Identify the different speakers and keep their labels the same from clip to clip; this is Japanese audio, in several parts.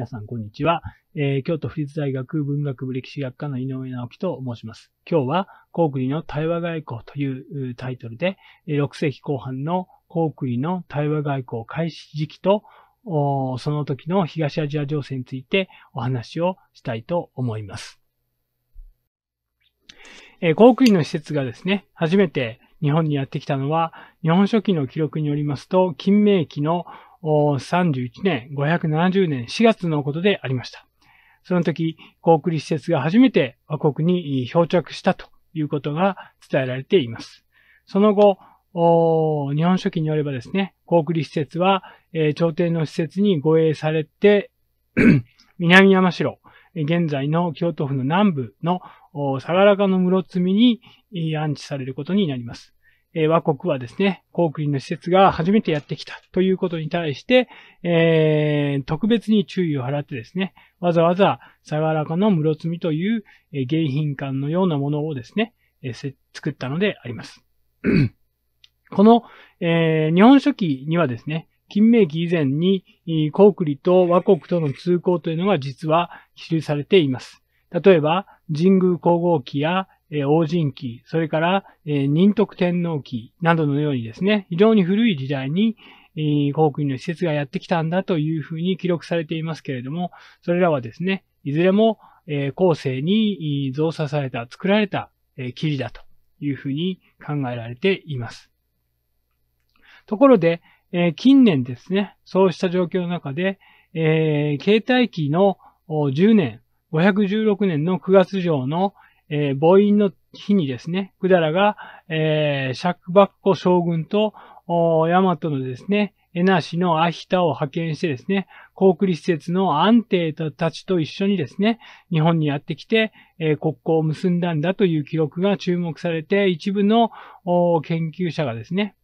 Speaker 1: 皆さん、こんにちは。えー、京都府立大学文学部歴史学科の井上直樹と申します。今日は、高栗の対話外交というタイトルで、6世紀後半の高栗の対話外交開始時期と、その時の東アジア情勢についてお話をしたいと思います。えー、高栗の施設がですね、初めて日本にやってきたのは、日本書紀の記録によりますと、金明期の31年、570年4月のことでありました。その時、航空施設が初めて和国に漂着したということが伝えられています。その後、日本書紀によればですね、航空施設は、えー、朝廷の施設に護衛されて 南山城、現在の京都府の南部の相良川の室積みに安置されることになります。えー、和国はですね、航空の施設が初めてやってきたということに対して、えー、特別に注意を払ってですね、わざわざ相良川の室積みという、え、迎賓館のようなものをですね、え、作ったのであります。この、えー、日本書紀にはですね、金明期以前に、航空と和国との通行というのが実は記されています。例えば、神宮皇后期やえ王神期、それから、え仁徳天皇期などのようにですね、非常に古い時代に、え航空の施設がやってきたんだというふうに記録されていますけれども、それらはですね、いずれも、え後世に造作された、作られた、え記事だというふうに考えられています。ところで、え近年ですね、そうした状況の中で、えー、携帯機の10年、516年の9月上の、えー、母音の日にですね、百済が、えー、釈幕湖将軍と、大和のですね、エナシのアヒタを派遣してですね、航空施設の安定たちと一緒にですね、日本にやってきて、えー、国交を結んだんだという記録が注目されて、一部の研究者がですね、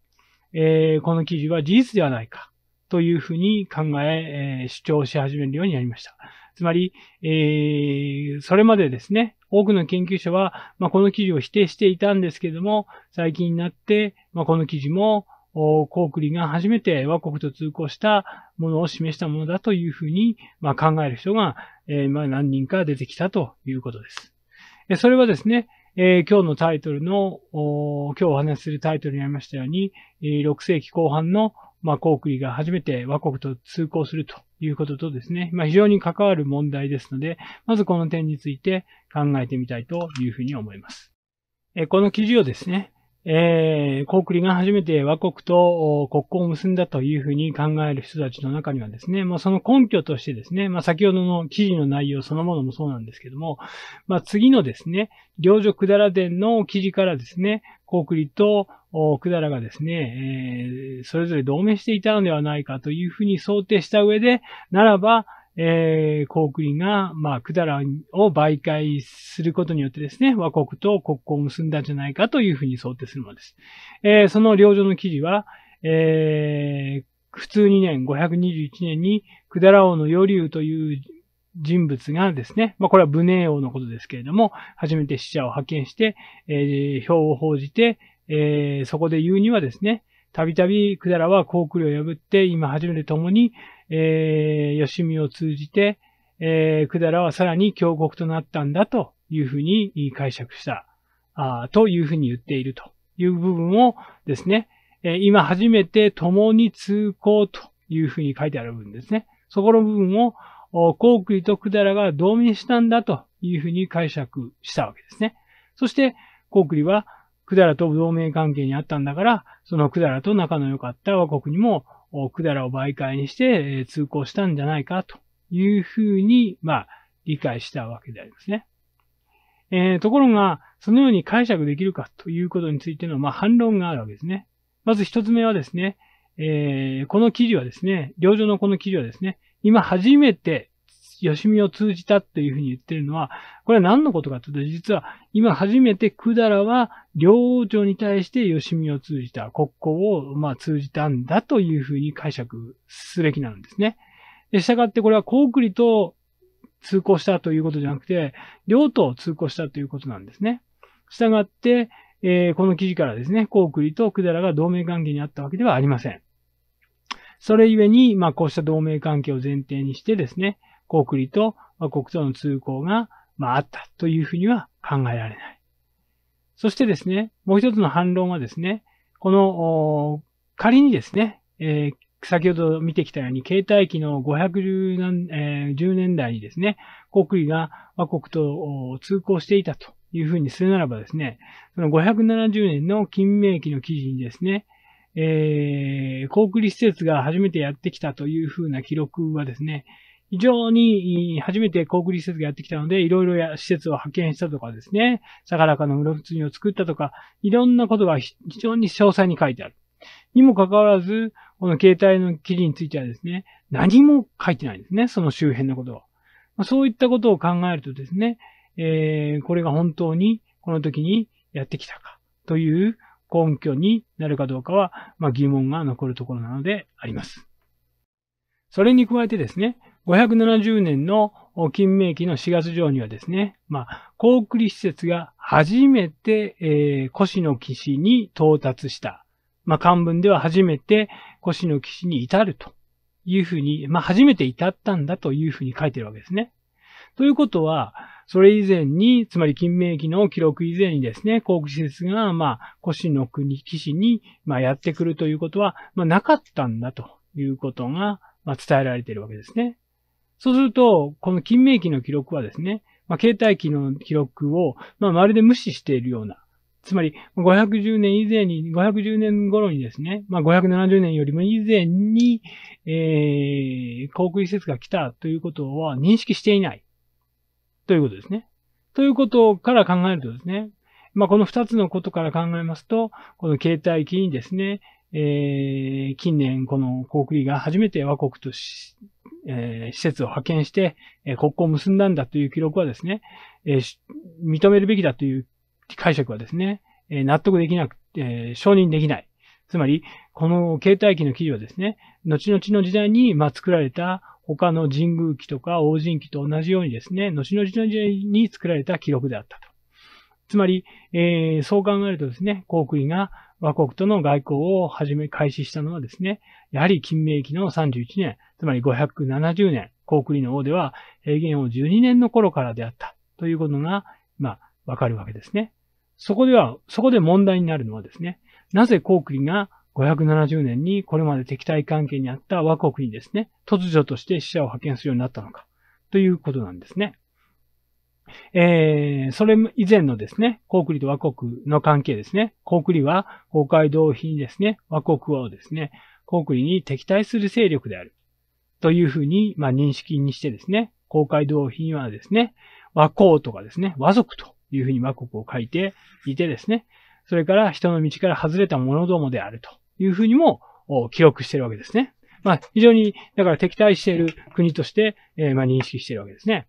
Speaker 1: えー、この記事は事実ではないかというふうに考ええー、主張し始めるようになりました。つまり、えー、それまでですね、多くの研究者は、まあ、この記事を否定していたんですけども、最近になって、まあ、この記事も、コークリが初めて和国と通行したものを示したものだというふうに、まあ、考える人が、えー、まあ、何人か出てきたということです。それはですね、えー、今日のタイトルの、今日お話しするタイトルにありましたようにえ、6世紀後半のまあ、航空が初めて和国と通行するということとですね、まあ、非常に関わる問題ですので、まずこの点について考えてみたいというふうに思います。この記事をですね、えー、コークリが初めて和国と国交を結んだというふうに考える人たちの中にはですね、まあ、その根拠としてですね、まあ、先ほどの記事の内容そのものもそうなんですけども、まあ、次のですね、領女百済伝の記事からですね、コークリと百済がですね、えー、それぞれ同盟していたのではないかというふうに想定した上で、ならば、えー、航空院が、まあ、百済を媒介することによってですね、和国と国交を結んだんじゃないかというふうに想定するものです。えー、その領女の記事は、えー、普通2年、521年に、百済王の頼流という人物がですね、まあこれは武寧王のことですけれども、初めて死者を派遣して、えー、票を報じて、えー、そこで言うにはですね、たびたび百済は航空を破って、今初めて共に、えー、吉見を通じて、えー、百済はさらに強国となったんだというふうに解釈した、あというふうに言っているという部分をですね、えー、今初めて共に通行というふうに書いてある部分ですね。そこの部分を、航空と百済が同盟したんだというふうに解釈したわけですね。そして、航空は百済と同盟関係にあったんだから、その百済と仲の良かった和国にも百済を媒介にして通行したんじゃないかというふうに、まあ、理解したわけでありますね。えー、ところが、そのように解釈できるかということについての、まあ、反論があるわけですね。まず一つ目はですね、えー、この記事はですね、領女のこの記事はですね、今初めて吉見を通じたというふうに言ってるのは、これは何のことかというと、実は今初めて百済は領女に対して吉見を通じた、国交をまあ通じたんだというふうに解釈すべきなんですね。で、従ってこれは高栗と通行したということじゃなくて、領と通行したということなんですね。従って、えー、この記事からですね、高栗と百済が同盟関係にあったわけではありません。それゆえに、まあ、こうした同盟関係を前提にしてですね、高句麗と国との通行が、まあ、あったというふうには考えられない。そしてですね、もう一つの反論はですね、この、仮にですね、えー、先ほど見てきたように、携帯機の510年,、えー、年代にですね、国威が和国と通行していたというふうにするならばですね、その570年の金明期の記事にですね、えー、航空施設が初めてやってきたというふうな記録はですね、非常に初めて航空施設がやってきたので、いろいろや施設を派遣したとかですね、坂中の室津を作ったとか、いろんなことが非常に詳細に書いてある。にもかかわらず、この携帯の記事についてはですね、何も書いてないんですね。その周辺のことは。ま、そういったことを考えるとですね、えー、これが本当にこの時にやってきたかという根拠になるかどうかは、まあ、疑問が残るところなのであります。それに加えてですね、570年の金明期の4月上にはですね、まあ、航空施設が初めて、えー、越の岸に到達したまあ、漢文では初めて腰の騎士に至るというふうに、まあ、初めて至ったんだというふうに書いてるわけですね。ということは、それ以前に、つまり金明期の記録以前にですね、航空施設が、まあ、腰の国騎士に、まあ、やってくるということは、まあ、なかったんだということが、まあ、伝えられているわけですね。そうすると、この金明期の記録はですね、まあ、携帯機の記録を、まあ、まるで無視しているような、つまり、510年以前に、510年頃にですね、まあ、570年よりも以前に、えー、航空施設が来たということは認識していない。ということですね。ということから考えるとですね、まあ、この二つのことから考えますと、この携帯機にですね、えー、近年この航空機が初めて和国とし、えー、施設を派遣して、えー、国交を結んだんだという記録はですね、えー、認めるべきだという解釈はですね、え納得できなく、え承認できない。つまり、この携帯機の記事はですね、後々の時代に、ま作られた他の神宮機とか王神機と同じようにですね、後々の時代に作られた記録であったと。つまり、えー、そう考えるとですね、航空が和国との外交を始め、開始したのはですね、やはり金明期の31年、つまり570年、航空の王では平原王12年の頃からであったということが、まあ、わかるわけですね。そこでは、そこで問題になるのはですね、なぜコークリが570年にこれまで敵対関係にあった和国にですね、突如として死者を派遣するようになったのか、ということなんですね。えー、それ以前のですね、コークリと和国の関係ですね。コークリは、公海道比にですね、和国をですね、コークリに敵対する勢力である。というふうに、まあ、認識にしてですね、公海道比にはですね、和光とかですね、和族というふうに和国を書いていてですね、それから人の道から外れた者どもであるというふうにも記録しているわけですね。まあ、非常に、だから敵対している国として、えー、まあ、認識しているわけですね。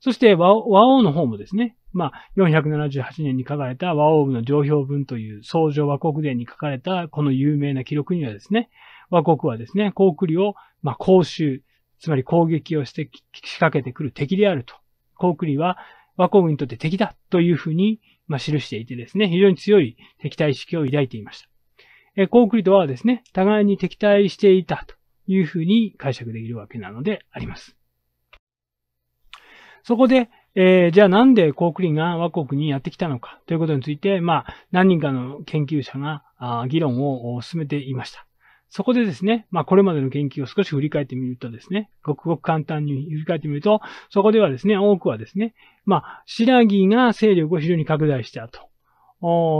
Speaker 1: そして和、和王の方もですね、まあ、478年に書かれた和王部の上表文という創上和国伝に書かれたこの有名な記録にはですね、和国はですね、航空を、まあ、攻襲、つまり攻撃をして仕掛けてくる敵であると。航空は和光軍にとって敵だというふうに、まあ、記していてですね、非常に強い敵対意識を抱いていました。えー、コークリとはですね、互いに敵対していたというふうに解釈できるわけなのであります。そこで、えー、じゃあなんでコークリが和国にやってきたのかということについて、まあ、何人かの研究者があ議論を進めていました。そこでですね、まあこれまでの研究を少し振り返ってみるとですね、ごくごく簡単に振り返ってみると、そこではですね、多くはですね、まあ、白木が勢力を非常に拡大したと。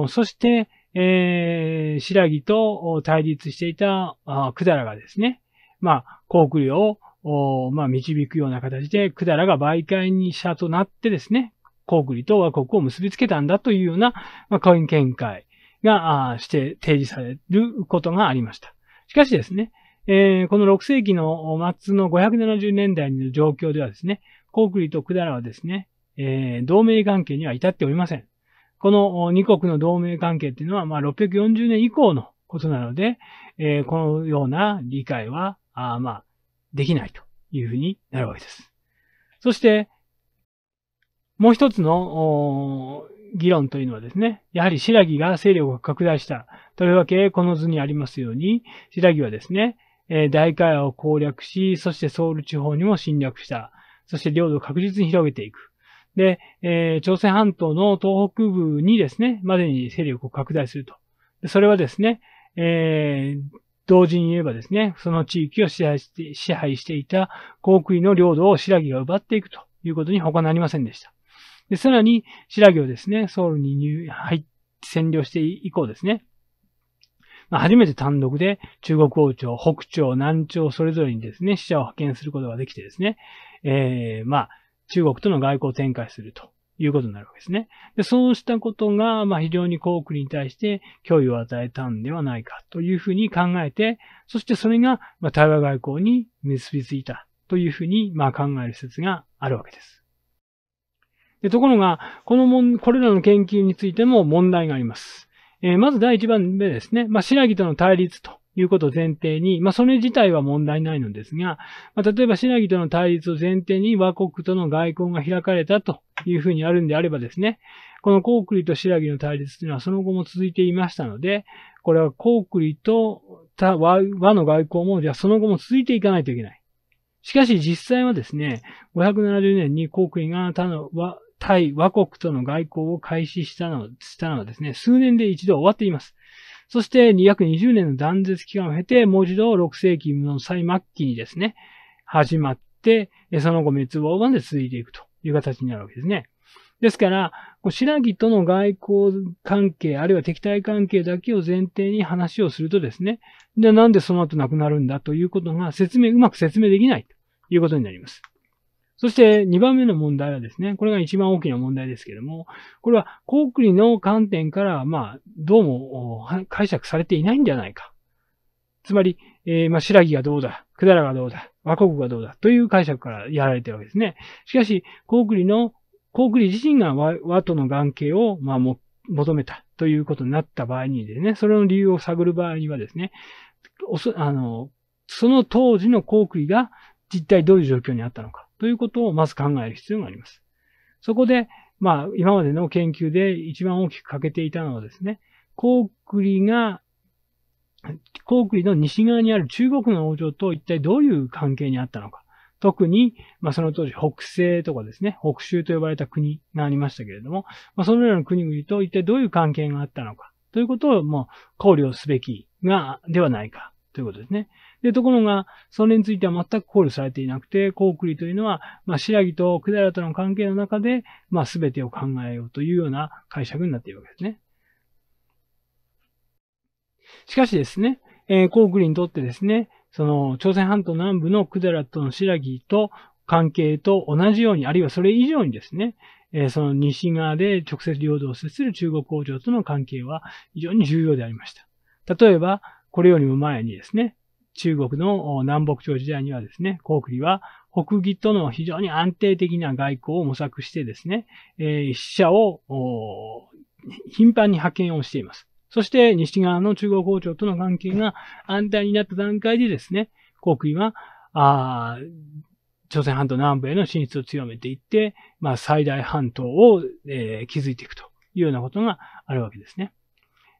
Speaker 1: そして、えー、白木と対立していた百済がですね、まあ、航空量を、まあ、導くような形で、百済が媒介に者となってですね、航空と和国を結びつけたんだというような、まあ、こういう見解が、して提示されることがありました。しかしですね、えー、この6世紀の末の570年代の状況ではですね、コークリとクダラはですね、えー、同盟関係には至っておりません。この2国の同盟関係っていうのは、まあ、640年以降のことなので、えー、このような理解は、あまあ、できないというふうになるわけです。そして、もう一つの議論というのはですね、やはり白木が勢力を拡大した。というわけ、この図にありますように、白木はですね、大海を攻略し、そしてソウル地方にも侵略した。そして領土を確実に広げていく。で、え、朝鮮半島の東北部にですね、までに勢力を拡大すると。でそれはですね、えー、同時に言えばですね、その地域を支配して支配していた航空の領土を白木が奪っていくということに他なりませんでした。で、さらに、白木をですね、ソウルに入、入、占領して以降ですね、まあ、初めて単独で中国王朝、北朝、南朝それぞれにですね、死者を派遣することができてですね、えー、まあ、中国との外交を展開するということになるわけですね。で、そうしたことが、まあ、非常に航空に対して脅威を与えたんではないかというふうに考えて、そしてそれが、まあ、対話外交に結びついたというふうに、まあ、考える説があるわけです。でところが、このもん、これらの研究についても問題があります。えー、まず第一番目ですね。まあ、白木との対立ということを前提に、まあ、それ自体は問題ないのですが、まあ、例えば白木との対立を前提に和国との外交が開かれたというふうにあるんであればですね、このコークリと白木の対立というのはその後も続いていましたので、これはコークリと和の外交も、じゃあその後も続いていかないといけない。しかし実際はですね、570年にコークリが他の和対和国との外交を開始したのしたのはですね、数年で一度終わっています。そして約20年の断絶期間を経て、もう一度6世紀の最末期にですね、始まって、その後滅亡まで続いていくという形になるわけですね。ですから、白木との外交関係、あるいは敵対関係だけを前提に話をするとですね、で、なんでその後亡くなるんだということが説明、うまく説明できないということになります。そして2番目の問題はですね、これが一番大きな問題ですけれども、これはコークリの観点から、まあ、どうも解釈されていないんじゃないか。つまり、えー、まあ、白木がどうだ、百済がどうだ、和国がどうだという解釈からやられているわけですね。しかし、コークリの、コークリ自身が和和との関係を、まあ、も、求めたということになった場合にですね、それの理由を探る場合にはですね、おそあの、その当時のコークリが実態どういう状況にあったのか。ということをまず考える必要があります。そこで、まあ、今までの研究で一番大きく欠けていたのはですね、コークリが、コークリの西側にある中国の王朝と一体どういう関係にあったのか。特に、まあ、その当時、北西とかですね、北州と呼ばれた国がありましたけれども、まあ、そのような国々と一体どういう関係があったのか、ということをもう考慮すべきが、ではないか、ということですね。で、ところが、それについては全く考慮されていなくて、コークリというのは、まあ、白木とクダラとの関係の中で、まあ、すべてを考えようというような解釈になっているわけですね。しかしですね、えー、コークリにとってですね、その、朝鮮半島南部のクダラとの白木と関係と同じように、あるいはそれ以上にですね、えー、その西側で直接領土を接する中国王朝との関係は非常に重要でありました。例えば、これよりも前にですね、中国の南北朝時代にはですね、コークリは北義との非常に安定的な外交を模索してですね、えー、死者を頻繁に派遣をしています。そして西側の中国王朝との関係が安泰になった段階でですね、コークリは、あ朝鮮半島南部への進出を強めていって、まあ、最大半島を、えー、築いていくというようなことがあるわけですね。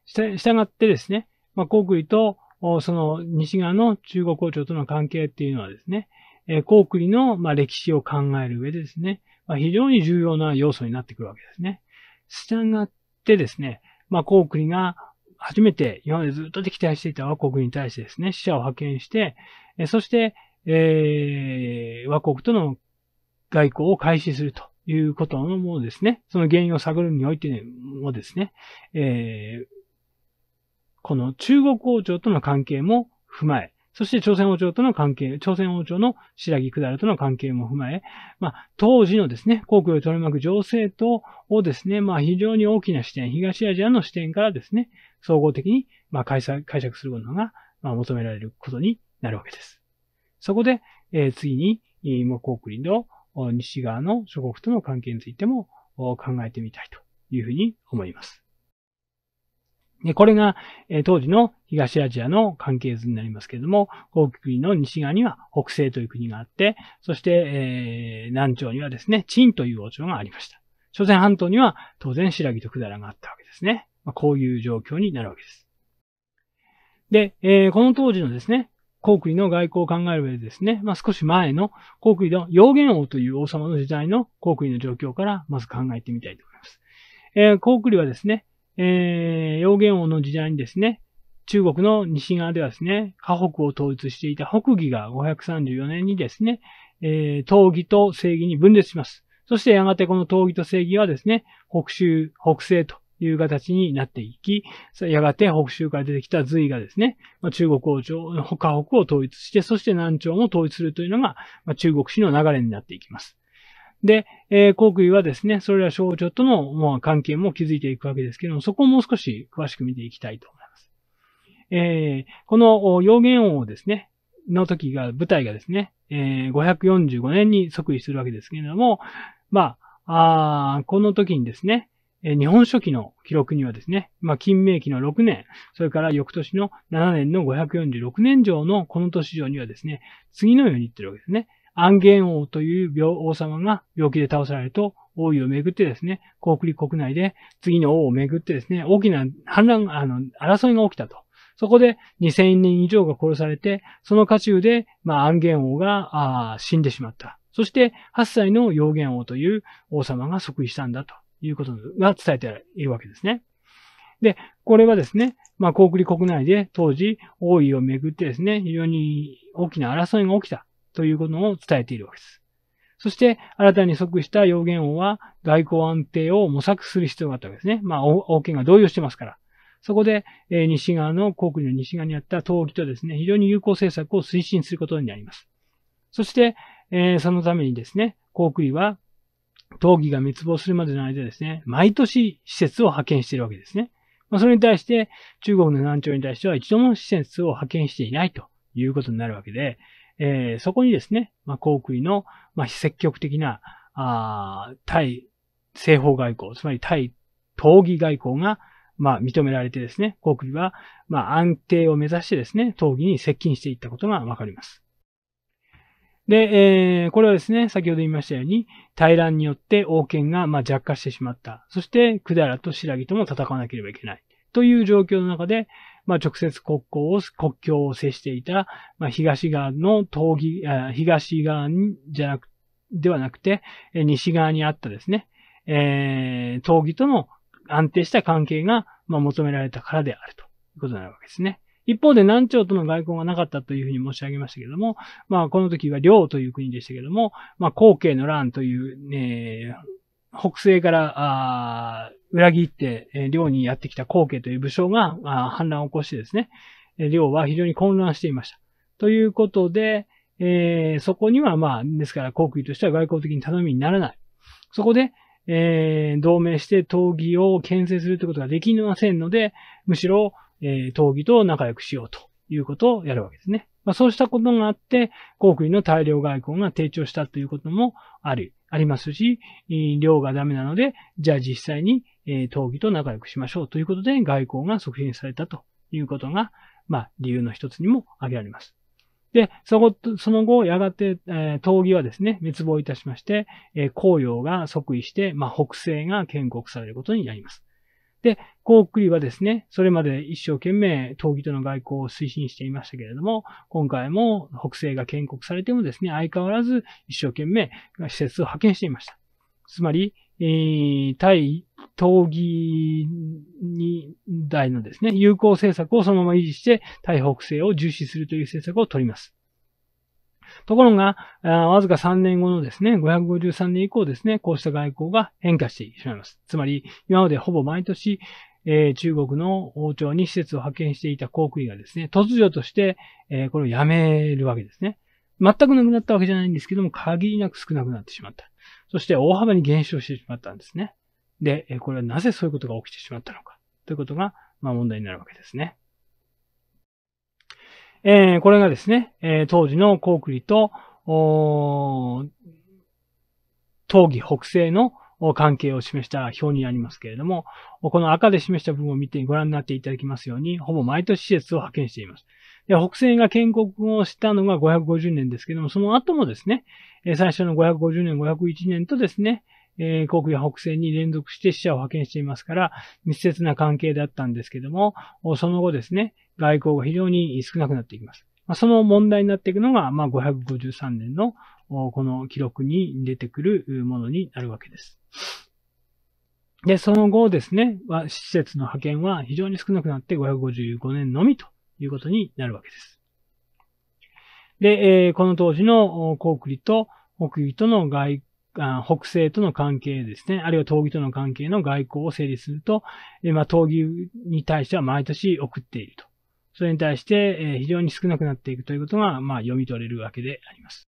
Speaker 1: したがってですね、まあ、コークリとその西側の中国王朝との関係っていうのはですね、えコークリの、ま歴史を考える上でですね、ま非常に重要な要素になってくるわけですね。従ってですね、まあ、コークリが初めて今までずっと敵対していた和国に対してですね、死者を派遣して、そして、えー、和国との外交を開始するということのもですね、その原因を探るにおいてもですね、えー、この中国王朝との関係も踏まえ、そして朝鮮王朝との関係、朝鮮王朝の白木下るとの関係も踏まえ、まあ、当時のですね、航空を取り巻く情勢とをですね、まあ、非常に大きな視点、東アジアの視点からですね、総合的に、まあ、解釈することが、まあ、求められることになるわけです。そこで、えー、次に、も航空の西側の諸国との関係についても考えてみたいというふうに思います。でこれが、え当時の東アジアの関係図になりますけれども、航空国の西側には北西という国があって、そして、えー、南朝にはですね、陳という王朝がありました。朝鮮半島には当然白木と百済があったわけですね。まあ、こういう状況になるわけです。で、えー、この当時のですね、航空の外交を考える上でですね、まあ、少し前の航空の陽元王という王様の時代の航空の状況からまず考えてみたいと思います。えー、航空はですね、えー、陽元王の時代にですね、中国の西側ではですね、河北を統一していた北魏が534年にですね、えー、東義と正義に分裂します。そしてやがてこの東義と正義はですね、北州、北西という形になっていき、やがて北州から出てきた隋がですね、中国王朝、河北を統一して、そして南朝も統一するというのが、中国史の流れになっていきます。で、えー、航空はですね、それら少女との、まあ、関係も築いていくわけですけども、そこをもう少し詳しく見ていきたいと思います。えー、この陽元王ですね、の時が、舞台がですね、えー、545年に即位するわけですけれども、まあ、あこの時にですね、え日本書紀の記録にはですね、まあ、金明期の6年、それから翌年の7年の546年上のこの年上にはですね、次のように言ってるわけですね。安元王という病王様が病気で倒されると、王位をめぐってですね、高栗国内で次の王をめぐってですね、大きな反乱、あの、争いが起きたと。そこで2000人以上が殺されて、その渦中で、まあ、安元王が死んでしまった。そして、8歳の陽元王という王様が即位したんだということが伝えているわけですね。で、これはですね、まあ、高栗国内で当時、王位をめぐってですね、非常に大きな争いが起きたということを伝えているわけです。そして、新たに即した陽元王は外交安定を模索する必要があったわけですね。まあ、王権が同意をしてますから。そこで、え、西側の、航空の西側にあった東義とですね、非常に有効政策を推進することになります。そして、えー、そのためにですね、航空は、東義が滅亡するまでの間ですね、毎年施設を派遣しているわけですね。まあ、それに対して、中国の南朝に対しては一度も施設を派遣していないということになるわけで、えー、そこにですね、まあ、航空の、まあ、積極的な、あ対西方外交、つまり対東義外交が、まあ、認められてですね、航空は、まあ、安定を目指してですね、討議に接近していったことがわかります。で、えー、これはですね、先ほど言いましたように、大乱によって王権が、まあ、弱化してしまった。そして、百済と白木とも戦わなければいけない。という状況の中で、まあ、直接国交を、国境を接していた、まあ、東側の討議、東側にじゃなく、ではなくて、西側にあったですね、えー、討議との安定した関係が、まあ、求められたからであるということになるわけですね。一方で南朝との外交がなかったというふうに申し上げましたけれども、まあこの時は領という国でしたけれども、まあ後継の乱というね、北西からあ裏切って、え領にやってきた後継という武将があ反乱を起こしてですね、え領は非常に混乱していました。ということで、えー、そこにはまあ、ですから国威としては外交的に頼みにならない。そこで、えー、同盟して討議を牽制するということができませんので、むしろ、えー、討議と仲良くしようということをやるわけですね。まあ、そうしたことがあって、航空の大量外交が低調したということもある、ありますし、量がダメなので、じゃあ実際に、え、討議と仲良くしましょうということで、外交が促進されたということが、まあ、理由の一つにも挙げられます。で、そこ、その後、やがて、えー、闘技はですね、滅亡いたしまして、えー、紅葉が即位して、まあ、北西が建国されることになります。で、高栗はですね、それまで一生懸命、闘技との外交を推進していましたけれども、今回も北西が建国されてもですね、相変わらず一生懸命施設を派遣していました。つまり、えー、対闘技に、代のですね、有効政策をそのまま維持して、対北西を重視するという政策を取ります。ところが、わずか3年後のですね、553年以降ですね、こうした外交が変化してしまいます。つまり、今までほぼ毎年、えー、中国の王朝に施設を派遣していた航空医がですね、突如として、えー、これをやめるわけですね。全くなくなったわけじゃないんですけども、限りなく少なくなってしまった。そして大幅に減少してしまったんですね。で、これはなぜそういうことが起きてしまったのかということが、まあ問題になるわけですね。えー、これがですね、えー、当時のコークリと、東義北西の関係を示した表になりますけれども、この赤で示した部分を見てご覧になっていただきますように、ほぼ毎年施設を派遣しています。で北西が建国をしたのが550年ですけども、その後もですね、最初の550年、501年とですね、えー、国や北西に連続して死者を派遣していますから、密接な関係だったんですけども、その後ですね、外交が非常に少なくなっていきます。まあ、その問題になっていくのが、まあ、553年のこの記録に出てくるものになるわけです。で、その後ですね、施設の派遣は非常に少なくなって555年のみということになるわけです。で、えー、この当時のコークリと北緯との外北西との関係ですね、あるいは東義との関係の外交を成立すると、え、まあ、東義に対しては毎年送っていると。それに対して、え、非常に少なくなっていくということが、まあ、読み取れるわけであります。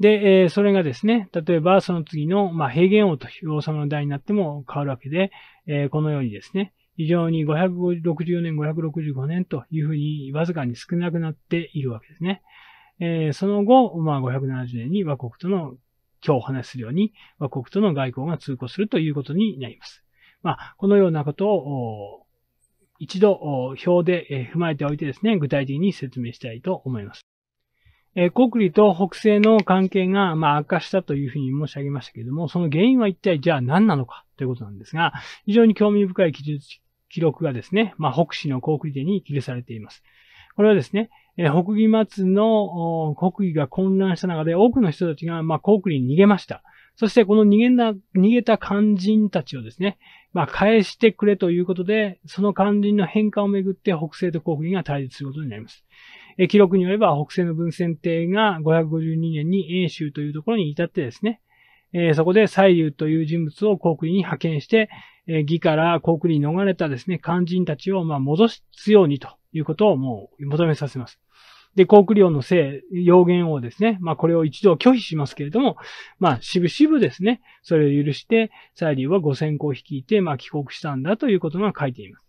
Speaker 1: で、え、それがですね、例えばその次の、まあ、平原王という王様の代になっても変わるわけで、え、このようにですね、非常に564年、565年というふうにわずかに少なくなっているわけですね。え、その後、まあ、570年に和国との、今日お話しするように、和国との外交が通行するということになります。まあ、このようなことを、一度、表で踏まえておいてですね、具体的に説明したいと思います。えー、コクリと北西の関係が、悪化したというふうに申し上げましたけれども、その原因は一体じゃあ何なのかということなんですが、非常に興味深い記述記録がですね、まあ、北市のコークリに記されています。これはですね、北義松の国技が混乱した中で多くの人たちが、まあ、コークリに逃げました。そしてこの逃げな、逃げた肝心たちをですね、まあ、返してくれということで、その肝心の変化をめぐって北西とコークリが対立することになります。え記録によれば北西の文鮮帝が552年に英州というところに至ってですね、えそこで西流という人物を航空に派遣して、え義から航空に逃れたですね、肝心たちをま戻すようにということをもう求めさせます。で、航空量のせい、要言をですね、まあこれを一度拒否しますけれども、まあ渋々ですね、それを許して、サイリーは5000個を率いて、まあ帰国したんだということが書いています。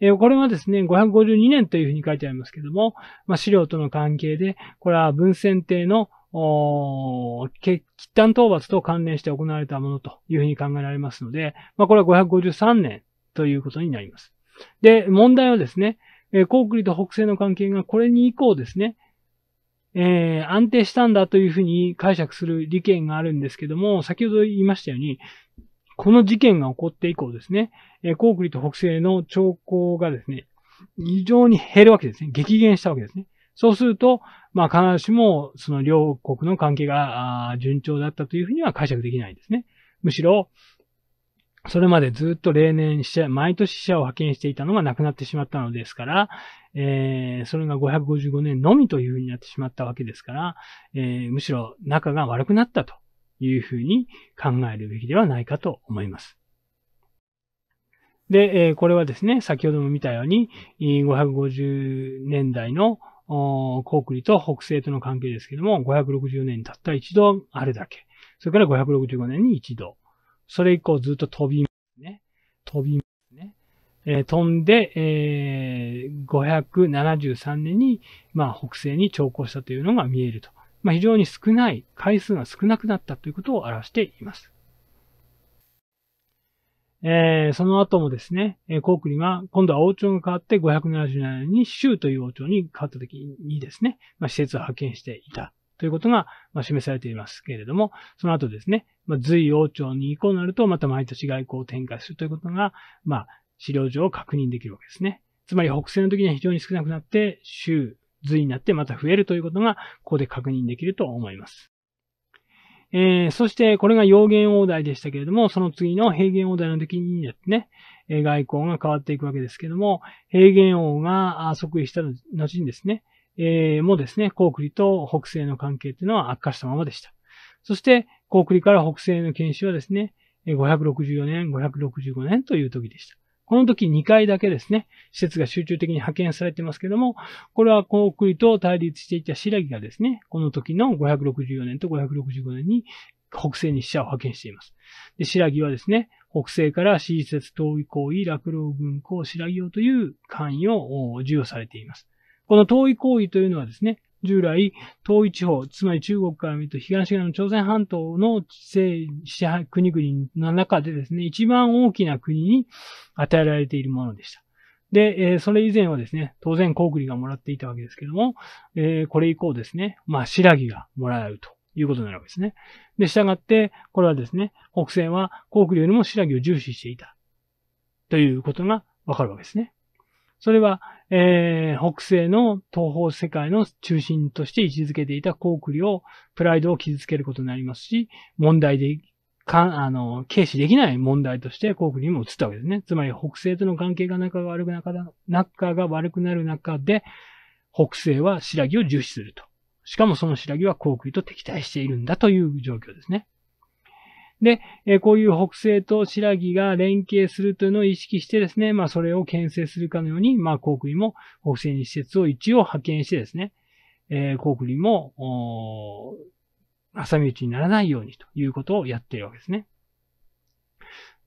Speaker 1: えこれはですね、552年というふうに書いてありますけども、まあ、資料との関係で、これは文鮮帝の血端討伐と関連して行われたものというふうに考えられますので、まあ、これは553年ということになります。で、問題はですね、えー、コークリと北西の関係がこれに以降ですね、えー、安定したんだというふうに解釈する利権があるんですけども、先ほど言いましたように、この事件が起こって以降ですね、えー、コークリと北西の兆候がですね、非常に減るわけですね。激減したわけですね。そうすると、まあ必ずしもその両国の関係が順調だったというふうには解釈できないですね。むしろ、それまでずっと例年死者、毎年死者を派遣していたのがなくなってしまったのですから、えー、それが555年のみというふうになってしまったわけですから、えー、むしろ仲が悪くなったというふうに考えるべきではないかと思います。で、これはですね、先ほども見たように、550年代のコークリと北西との関係ですけども、560年たった一度あるだけ。それから565年に一度。それ以降ずっと飛びますね。飛びますね。えー、飛んで、えー、573年に、まあ、北西に長行したというのが見えると。まあ、非常に少ない、回数が少なくなったということを表しています。えー、その後もですね、えー、コークリは、今度は王朝が変わって577年に州という王朝に変わった時にですね、まあ、施設を派遣していたということが、ま、示されていますけれども、その後ですね、まあ、隋王朝に移行になると、また毎年外交を展開するということが、まあ、資料上確認できるわけですね。つまり北西の時には非常に少なくなって、州、隋になってまた増えるということが、ここで確認できると思います。えー、そしてこれが陽元王代でしたけれども、その次の平元王代の時になってね、外交が変わっていくわけですけれども、平元王が即位した後にですね、えー、もですね、コークリと北西の関係っていうのは悪化したままでした。そして、コークリから北西の検視はですね、564年、565年という時でした。この時2回だけですね、施設が集中的に派遣されてますけども、これはコークリと対立していた白木がですね、この時の564年と565年に北西に死者を派遣しています。で、白木はですね、北西から施設遠い行為、落老軍港、白木王という関与を授与されています。この遠い行為というのはですね、従来、東位地方、つまり中国から見ると東側の朝鮮半島の支配国々の中でですね、一番大きな国に与えられているものでした。で、えそれ以前はですね、当然、コークリがもらっていたわけですけども、えこれ以降ですね、まあ、白木がもらうということになるわけですね。で、従って、これはですね、北西はコークリよりも白木を重視していた。ということがわかるわけですね。それは、えー、北西の東方世界の中心として位置づけていたコーを、プライドを傷つけることになりますし、問題で、か、あの、軽視できない問題としてコークにも移ったわけですね。つまり北西との関係が仲が悪くな仲が悪くなる中で、北西は白木を重視すると。しかもその白木はコークリと敵対しているんだという状況ですね。で、えこういう北西と白木が連携するというのを意識してですね、まあそれを牽制するかのように、まあ航空も北西に施設を一応派遣してですね、えー、航空も、挟み撃ちにならないようにということをやっているわけですね。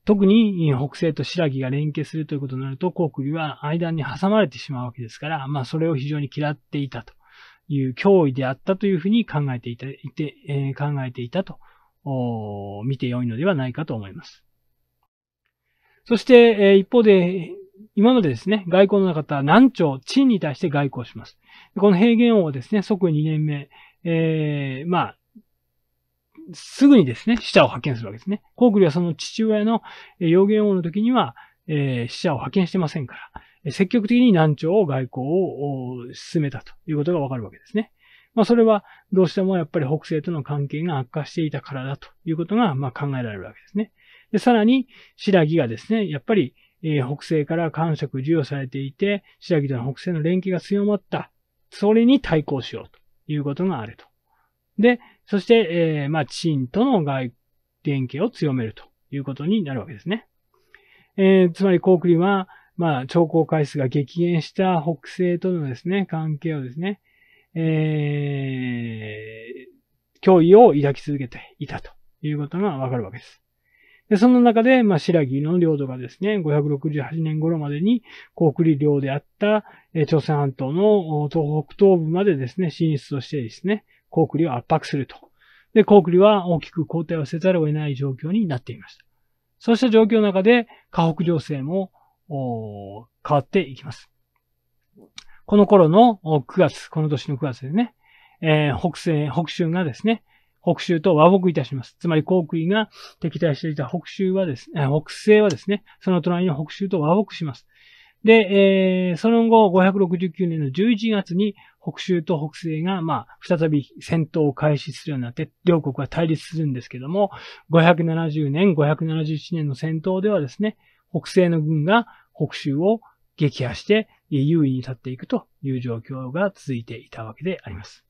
Speaker 1: 特に北西と白木が連携するということになると、航空は間に挟まれてしまうわけですから、まあそれを非常に嫌っていたという脅威であったというふうに考えていた、いて、えー、考えていたと見て良いのではないかと思います。そして、え一方で、今までですね、外交の中は南朝、陳に対して外交します。この平原王はですね、即2年目、えー、まあ、すぐにですね、死者を派遣するわけですね。コークリはその父親の予言王の時には、えー、死者を派遣してませんから、積極的に南朝を外交を進めたということがわかるわけですね。まあそれはどうしてもやっぱり北西との関係が悪化していたからだということがまあ考えられるわけですね。で、さらに白木がですね、やっぱり、えー、北西から感触授与されていて、白木との北西の連携が強まった。それに対抗しようということがあると。で、そして、えー、まあ、チンとの外連携を強めるということになるわけですね。えー、つまり、コークリは、まあ、超高回数が激減した北西とのですね、関係をですね、えー、脅威を抱き続けていたということがわかるわけです。で、その中で、まあ、白木の領土がですね、568年頃までに、高栗領であった、え、朝鮮半島の東北東部までですね、進出をしてですね、高栗を圧迫すると。で、高栗は大きく後退をせざるを得ない状況になっていました。そうした状況の中で、河北情勢も変わっていきます。この頃の9月、この年の9月でね、えー、北西、北州がですね、北州と和睦いたします。つまり、航空が敵対していた北州はですね、北西はですね、その隣の北州と和睦します。で、えー、その後、569年の11月に、北州と北西が、まあ、再び戦闘を開始するようになって、両国は対立するんですけども、570年、571年の戦闘ではですね、北西の軍が北州を撃破して優位に立っていくという状況が続いていたわけであります。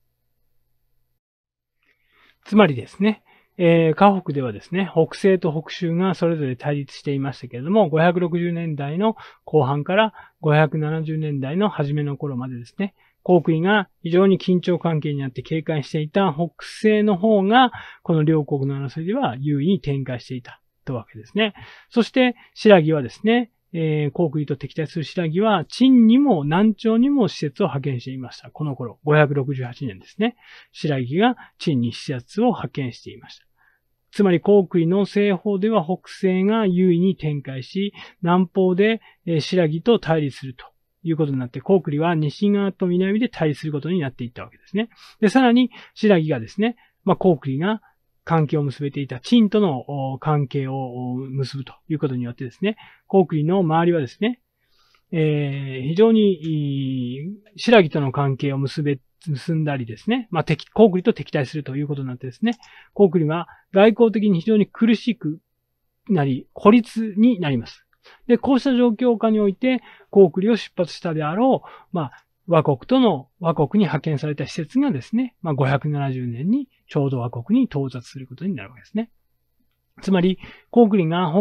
Speaker 1: つまりですね、えー、河北ではですね、北西と北州がそれぞれ対立していましたけれども、560年代の後半から570年代の初めの頃までですね、航空が非常に緊張関係にあって警戒していた北西の方が、この両国の争いでは優位に展開していたとわけですね。そして、白木はですね、えー、航空と敵対する白木は、陳にも南朝にも施設を派遣していました。この頃、568年ですね。白木が陳に施設を派遣していました。つまり、航空の西方では北西が優位に展開し、南方で白木と対立するということになって、航空は西側と南で対立することになっていったわけですね。で、さらに、白木がですね、まあ、航空が関係を結べていたチンとの関係を結ぶということによってですね、コークリの周りはですね、えー、非常に、白木との関係を結べ、結んだりですね、まあ、敵、コークリと敵対するということになってですね、コークリは外交的に非常に苦しくなり、孤立になります。で、こうした状況下において、コークリを出発したであろう、まあ、和国との、和国に派遣された施設がですね、まあ、570年にちょうど和国に到達することになるわけですね。つまり、コークリが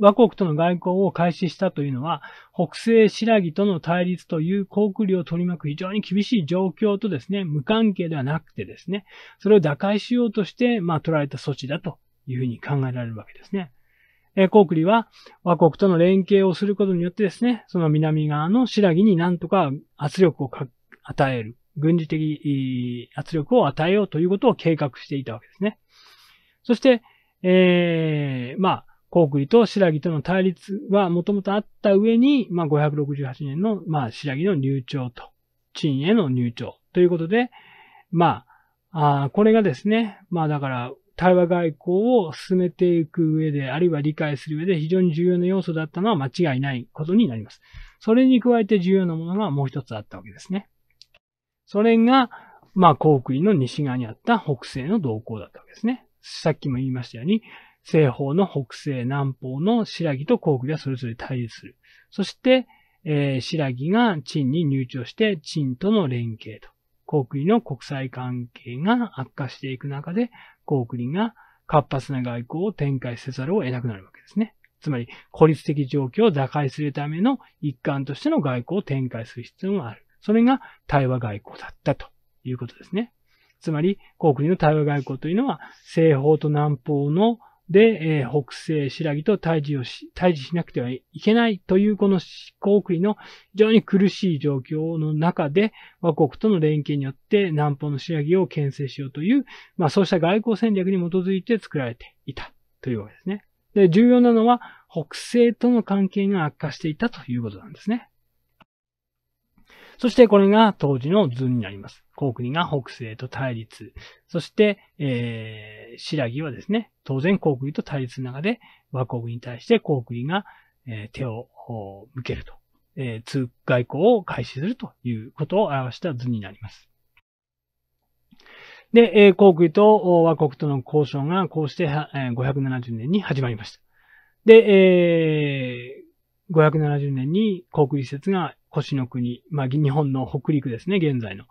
Speaker 1: 和国との外交を開始したというのは、北西白木との対立というコークリを取り巻く非常に厳しい状況とですね、無関係ではなくてですね、それを打開しようとして、まあ、取られた措置だというふうに考えられるわけですね。えー、コークリは和国との連携をすることによってですね、その南側の白木になんとか圧力を与える、軍事的圧力を与えようということを計画していたわけですね。そして、えー、まあ、コークリと白木との対立はもともとあった上に、まあ、568年の、まあ、白木の入庁と、陳への入庁ということで、まあ、あこれがですね、まあだから、対話外交を進めていく上で、あるいは理解する上で非常に重要な要素だったのは間違いないことになります。それに加えて重要なものがもう一つあったわけですね。それが、まあ、航空の西側にあった北西の動向だったわけですね。さっきも言いましたように、西方の北西、南方の白木と航空はそれぞれ対立する。そして、えー、白木が陳に入庁して、陳との連携と。航空の国際関係が悪化していく中で、航空が活発な外交を展開せざるを得なくなるわけですね。つまり、孤立的状況を打開するための一環としての外交を展開する必要がある。それが対話外交だったということですね。つまり、航空の対話外交というのは、西方と南方ので、えー、北西白木と対峙をし、対峙しなくてはいけないというこの航空の非常に苦しい状況の中で、和国との連携によって南方の白木を牽制しようという、まあそうした外交戦略に基づいて作られていたというわけですね。で、重要なのは北西との関係が悪化していたということなんですね。そしてこれが当時の図になります。高国が北西と対立。そして、えー、白木はですね、当然高国と対立の中で和国に対して高国が、えー、手を向けると。えー、通外交を開始するということを表した図になります。で、えー、航空と和国との交渉がこうして、えー、570年に始まりました。で、えー、570年に航空施設が腰の国、まあ、日本の北陸ですね、現在の、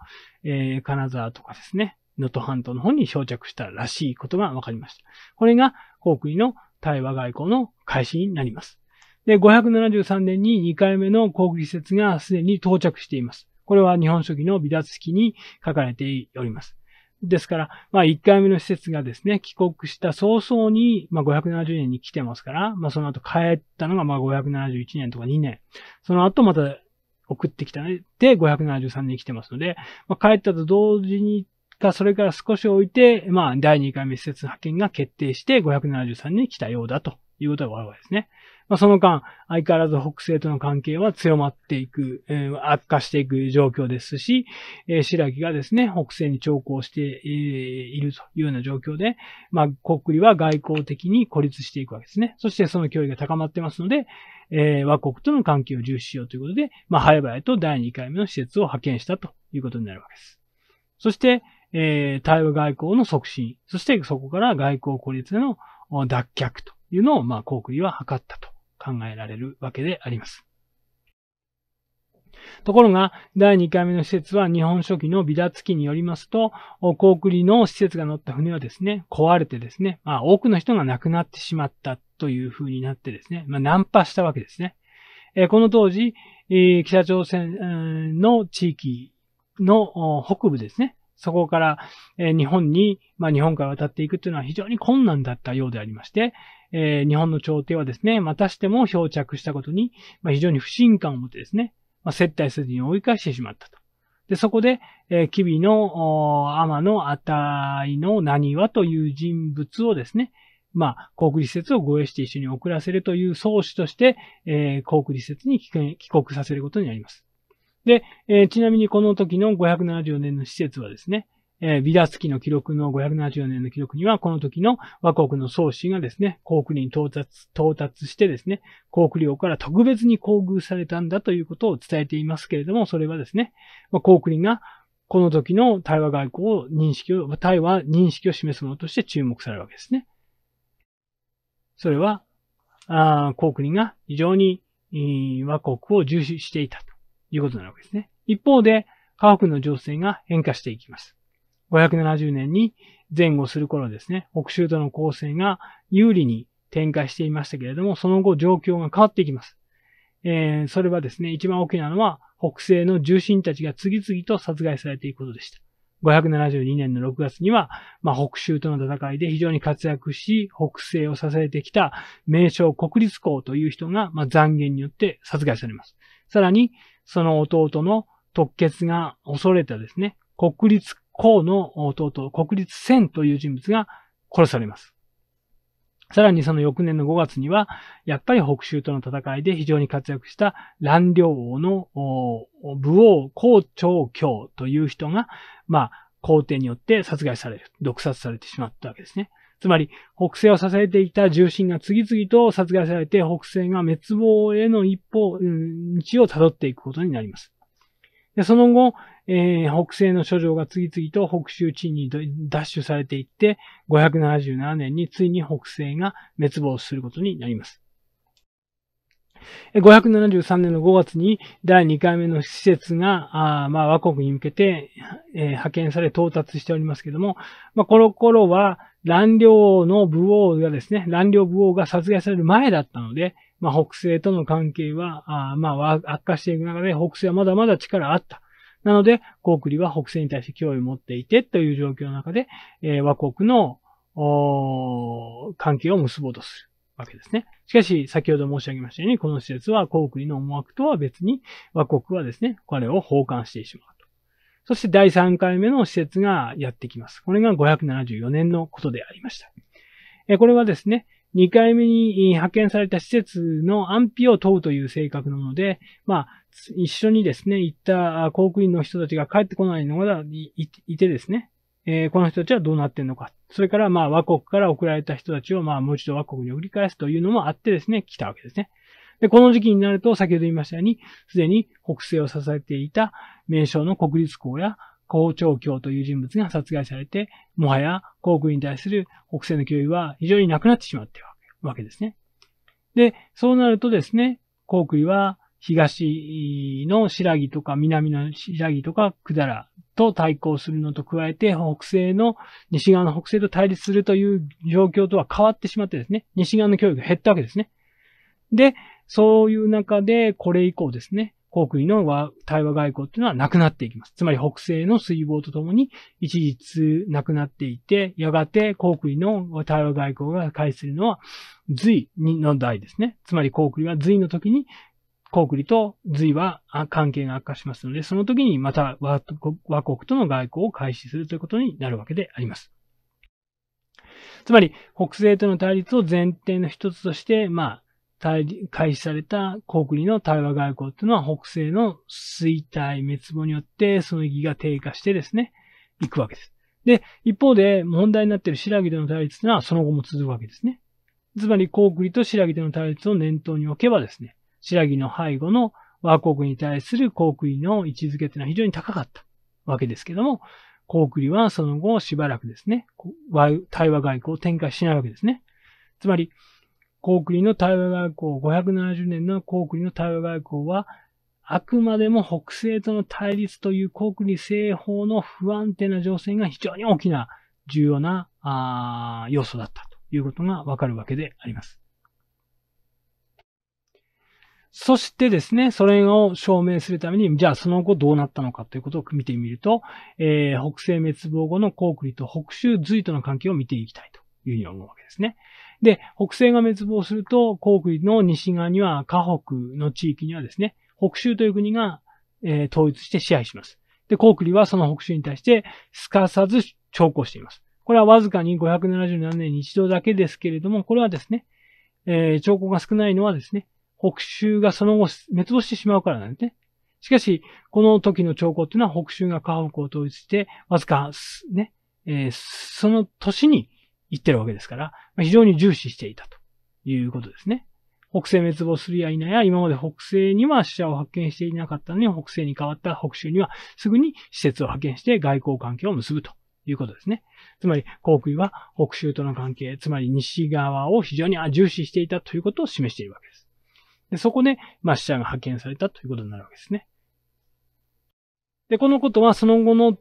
Speaker 1: えー、金沢とかですね、能登半島の方に漂着したらしいことが分かりました。これが、航空の対話外交の開始になります。で、573年に2回目の航空施設がすでに到着しています。これは日本書紀の微脱記に書かれております。ですから、まあ、1回目の施設がですね、帰国した早々に、まあ、570年に来てますから、まあ、その後帰ったのが、まあ、571年とか2年。その後また送ってきたので、573人来てますので、まあ、帰ったと同時にか、それから少し置いて、まあ、第2回目施設派遣が決定して、573年に来たようだということがわかるわけですね。まあ、その間、相変わらず北西との関係は強まっていく、悪化していく状況ですし、白木がですね、北西に長行して、いるというような状況で、まあ、国は外交的に孤立していくわけですね。そしてその脅威が高まってますので、えー、和国との関係を重視しようということで、まあ、早々と第2回目の施設を派遣したということになるわけです。そして、えー、対話外交の促進、そしてそこから外交孤立への脱却というのを、まあ、航空は図ったと考えられるわけであります。ところが、第2回目の施設は日本書紀の微脱記によりますと、航空の施設が乗った船はですね、壊れてですね、まあ、多くの人が亡くなってしまったという風になってですね、まあ、ナンパしたわけですね。え、この当時、え、北朝鮮の地域の北部ですね、そこから、え、日本に、まあ、日本から渡っていくというのは非常に困難だったようでありまして、えー、日本の朝廷はですね、またしても漂着したことに、まあ、非常に不信感を持ってですね、まあ、接待せずに追い返してしまったと。で、そこで、えー、キビの天の値の何はという人物をですね、まあ、航空施設を護衛して一緒に送らせるという創始として、えー、航空施設に帰国させることになります。で、えー、ちなみにこの時の574年の施設はですね、えー、ビダツ記の記録の574年の記録には、この時の和国の宗師がですね、航空に到達、到達してですね、航空領から特別に厚遇されたんだということを伝えていますけれども、それはですね、まあ、航空がこの時の対話外交を認識を、対話認識を示すものとして注目されるわけですね。それは、あコークリが非常に和国を重視していたということなわけですね。一方で、科学の情勢が変化していきます。570年に前後する頃ですね、北州との構成が有利に展開していましたけれども、その後状況が変わっていきます。えー、それはですね、一番大きなのは、北西の重臣たちが次々と殺害されていくことでした。572年の6月には、まあ、北州との戦いで非常に活躍し、北西を支えてきた名将国立公という人が、まあ、残言によって殺害されます。さらに、その弟の特決が恐れたですね、国立公の弟、国立千という人物が殺されます。さらにその翌年の5月には、やっぱり北州との戦いで非常に活躍した蘭陵王の武王皇長教という人が、まあ、皇帝によって殺害される、毒殺されてしまったわけですね。つまり、北西を支えていた重臣が次々と殺害されて、北西が滅亡への一歩、道を辿っていくことになります。でその後、えー、北西の諸城が次々と北州地に奪取されていって、577年についに北西が滅亡することになります。573年の5月に第2回目の施設が、あまあ、和国に向けて、えー、派遣され到達しておりますけども、まあ、この頃は乱領の武王がですね、乱領武王が殺害される前だったので、まあ、北西との関係は、あまあ、悪化していく中で、北西はまだまだ力あった。なので、高栗は北西に対して脅威を持っていてという状況の中で、えー、和国の関係を結ぼうとするわけですね。しかし、先ほど申し上げましたように、この施設は高栗の思惑とは別に、和国はですね、これを奉還してしまうと。そして第3回目の施設がやってきます。これが574年のことでありました。えこれはですね、2回目に派遣された施設の安否を問うという性格なので、まあ、一緒にですね、行った航空員の人たちが帰ってこないのがいてですね、えー、この人たちはどうなってんのか。それから、まあ、和国から送られた人たちを、まあ、もう一度和国に送り返すというのもあってですね、来たわけですね。で、この時期になると、先ほど言いましたように、すでに北西を支えていた名称の国立校や校長教という人物が殺害されて、もはや航空に対する北西の脅威は非常になくなってしまっているわけですね。で、そうなるとですね、航空は東の白木とか南の白木とか百済と対抗するのと加えて、北西の、西側の北西と対立するという状況とは変わってしまってですね、西側の脅威が減ったわけですね。で、そういう中で、これ以降ですね、航空の対話外交っていうのはなくなっていきます。つまり北西の水防とともに一律なくなっていて、やがて航空の対話外交が開始するのは隋の代ですね。つまり航空は隋の時にコークリと隋は関係が悪化しますので、その時にまた和国との外交を開始するということになるわけであります。つまり、北西との対立を前提の一つとして、まあ、開始されたコークリの対話外交というのは北西の衰退、滅亡によってその意義が低下してですね、行くわけです。で、一方で問題になっている白木での対立というのはその後も続くわけですね。つまり、コークリと白木での対立を念頭に置けばですね、白木の背後の和国に対する航空の位置づけというのは非常に高かったわけですけども、航空はその後しばらくですね、対話外交を展開しないわけですね。つまり、航空の対話外交、570年の航空の対話外交は、あくまでも北西との対立という航空西方の不安定な情勢が非常に大きな重要なあ要素だったということがわかるわけであります。そしてですね、それを証明するために、じゃあその後どうなったのかということを見てみると、えー、北西滅亡後のコークリと北州隋との関係を見ていきたいというふうに思うわけですね。で、北西が滅亡すると、コークリの西側には、河北の地域にはですね、北州という国が、えー、統一して支配します。で、コークリはその北州に対してすかさず徴工しています。これはわずかに577年に一度だけですけれども、これはですね、えー、兆候が少ないのはですね、北州がその後滅亡してしまうからなんですね。しかし、この時の兆候っていうのは北州が河北を統一して、わずか、ね、えー、その年に行ってるわけですから、非常に重視していたということですね。北西滅亡するや否や、今まで北西には死者を発見していなかったのに、北西に変わった北州にはすぐに施設を派遣して外交関係を結ぶということですね。つまり、航空は北州との関係、つまり西側を非常に重視していたということを示しているわけです。でそこで、まあ、死者が派遣されたということになるわけですね。で、このことはその後の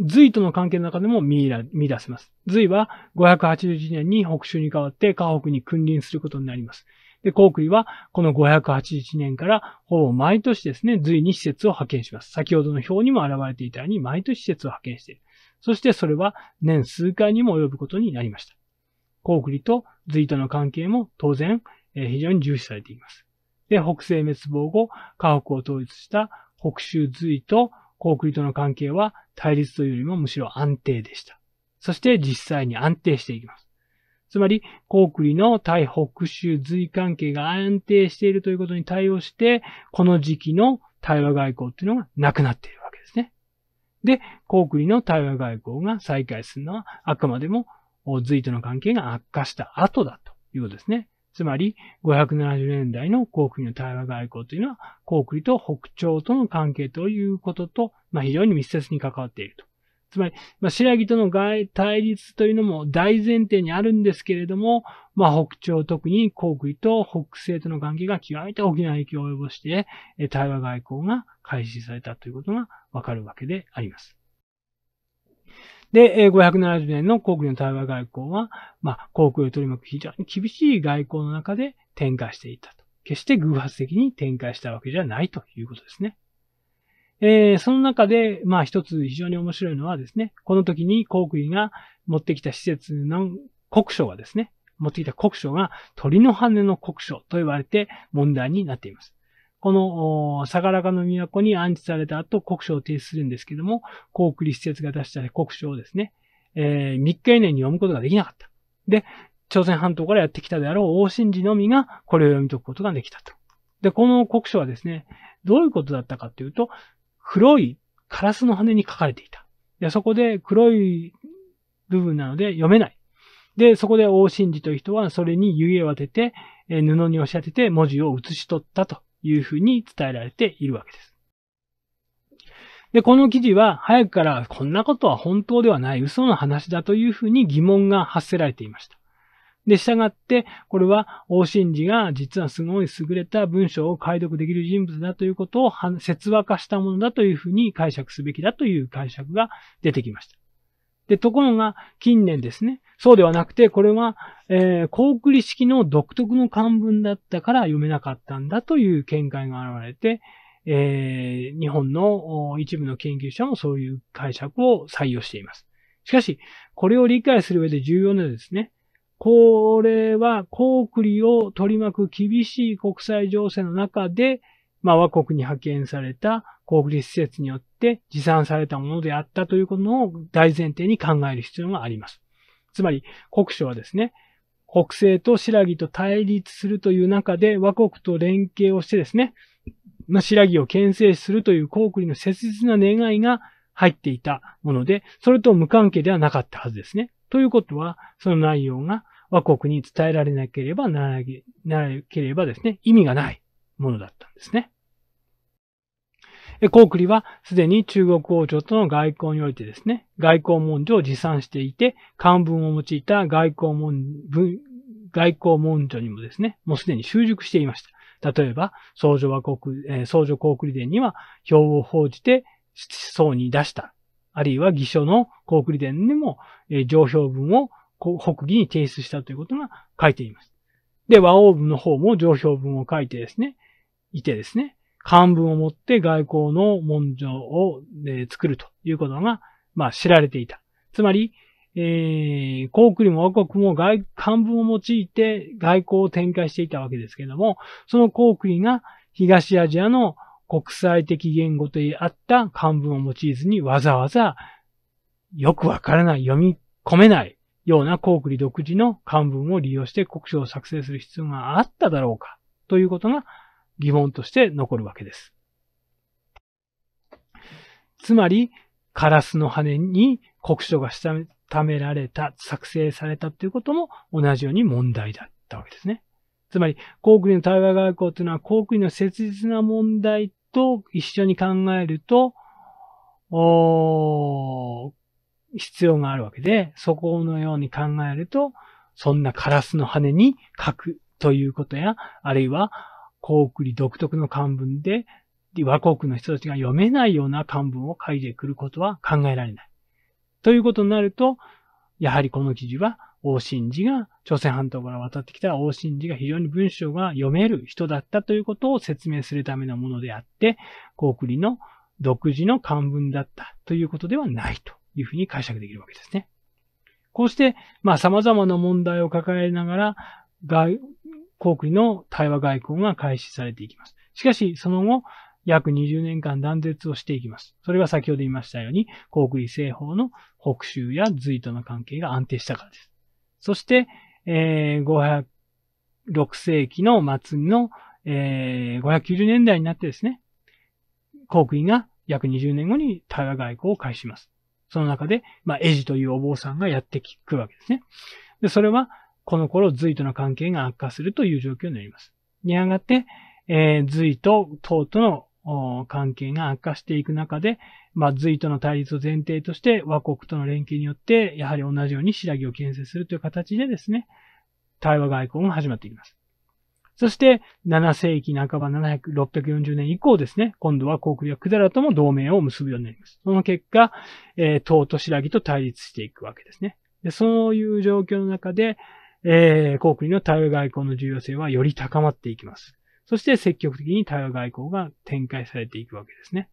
Speaker 1: 隋との関係の中でも見出せます。隋は581年に北州に代わって河北に君臨することになります。で、航空はこの581年からほぼ毎年ですね、隋に施設を派遣します。先ほどの表にも現れていたように毎年施設を派遣している。そしてそれは年数回にも及ぶことになりました。航空と隋との関係も当然非常に重視されています。で、北西滅亡後、河北を統一した北州隋と高句麗との関係は対立というよりもむしろ安定でした。そして実際に安定していきます。つまり、高句麗の対北州隋関係が安定しているということに対応して、この時期の対話外交っていうのがなくなっているわけですね。で、高句麗の対話外交が再開するのは、あくまでも隋との関係が悪化した後だということですね。つまり、570年代の航空の対話外交というのは、航空と北朝との関係ということと、まあ、非常に密接に関わっていると。つまり、まあ、白木との対立というのも大前提にあるんですけれども、まあ、北朝特に航空と北西との関係が極めて大きな影響を及ぼして、対話外交が開始されたということがわかるわけであります。で、570年の航空の対話外交は、まあ、航空を取り巻く非常に厳しい外交の中で展開していたと。決して偶発的に展開したわけじゃないということですね。えー、その中で、まあ一つ非常に面白いのはですね、この時に航空が持ってきた施設の国書がですね、持ってきた国書が鳥の羽の国書と言われて問題になっています。この、相良の都に安置された後、国書を提出するんですけども、航空施設が出した国書をですね、えー、3日以内に読むことができなかった。で、朝鮮半島からやってきたであろう王神寺のみがこれを読み解くことができたと。で、この国書はですね、どういうことだったかというと、黒いカラスの羽に書かれていた。で、そこで黒い部分なので読めない。で、そこで王神寺という人はそれに湯気を当てて、布に押し当てて文字を写し取ったというふうに伝えられているわけです。で、この記事は早くからこんなことは本当ではない嘘の話だというふうに疑問が発せられていました。で、従って、これは、王神寺が実はすごい優れた文章を解読できる人物だということを説話化したものだというふうに解釈すべきだという解釈が出てきました。で、ところが、近年ですね、そうではなくて、これは、えー、高繰り式の独特の漢文だったから読めなかったんだという見解が現れて、えー、日本の一部の研究者もそういう解釈を採用しています。しかし、これを理解する上で重要なですね、これは、高繰りを取り巻く厳しい国際情勢の中で、まあ、和国に派遣された高繰り施設によって持参されたものであったということを大前提に考える必要があります。つまり、国書はですね、国政と白木と対立するという中で和国と連携をしてですね、まあ、白木を牽制するという高栗の切実な願いが入っていたもので、それと無関係ではなかったはずですね。ということは、その内容が和国に伝えられなければならなければですね、意味がないものだったんですね。コークリはすでに中国王朝との外交においてですね、外交文書を持参していて、漢文を用いた外交文、外交文書にもですね、もうすでに習熟していました。例えば、総女和国、えー、総女コークリ伝には表を報じて思想に出した。あるいは義書のコークリ伝にも、えー、上表文を北義に提出したということが書いています。で、和王文の方も上表文を書いてですね、いてですね、漢文をもって外交の文書を、え作るということが、まあ、知られていた。つまり、えー、航空も和国も外、漢文を用いて外交を展開していたわけですけれども、その航空が東アジアの国際的言語とあった漢文を用いずにわざわざよくわからない、読み込めないような航空独自の漢文を利用して国書を作成する必要があっただろうかということが疑問として残るわけです。つまり、カラスの羽に国書がしためられた、作成されたということも同じように問題だったわけですね。つまり、航空の対話外交というのは航空の切実な問題と一緒に考えると、必要があるわけで、そこのように考えると、そんなカラスの羽に書くということや、あるいは高句麗独特の漢文で、和国の人たちが読めないような漢文を書いてくることは考えられない。ということになると、やはりこの記事は、王神寺が、朝鮮半島から渡ってきた王神寺が非常に文章が読める人だったということを説明するためのものであって、高句麗の独自の漢文だったということではないというふうに解釈できるわけですね。こうして、まあ様々な問題を抱えながら、航空の対話外交が開始されていきます。しかし、その後、約20年間断絶をしていきます。それが先ほど言いましたように、航空西方の北州や隋との関係が安定したからです。そして、えー、506世紀の末の、えー、590年代になってですね、航空が約20年後に対話外交を開始します。その中で、まあ、エジというお坊さんがやってくるわけですね。で、それは、この頃、隋との関係が悪化するという状況になります。に上がって、えー、隋と唐との関係が悪化していく中で、まあ、隋との対立を前提として、和国との連携によって、やはり同じように白木を建設するという形でですね、対話外交が始まっていきます。そして、7世紀半ば700 640年以降ですね、今度は高句麗は百済とも同盟を結ぶようになります。その結果、えー、唐と白木と対立していくわけですね。で、そういう状況の中で、えー、航空の対話外交の重要性はより高まっていきます。そして積極的に対話外交が展開されていくわけですね。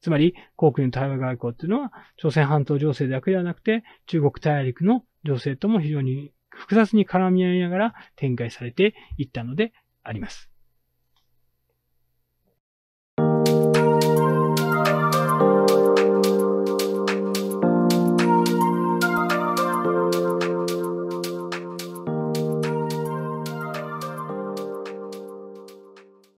Speaker 1: つまり、航空の対話外交っていうのは、朝鮮半島情勢だけではなくて、中国大陸の情勢とも非常に複雑に絡み合いながら展開されていったのであります。